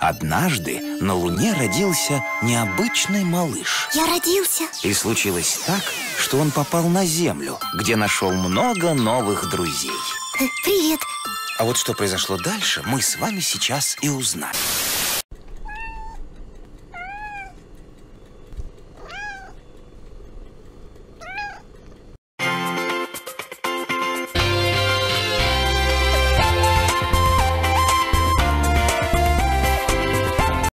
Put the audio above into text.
Однажды на Луне родился необычный малыш. Я родился. И случилось так, что он попал на Землю, где нашел много новых друзей. Э, привет. А вот что произошло дальше, мы с вами сейчас и узнаем.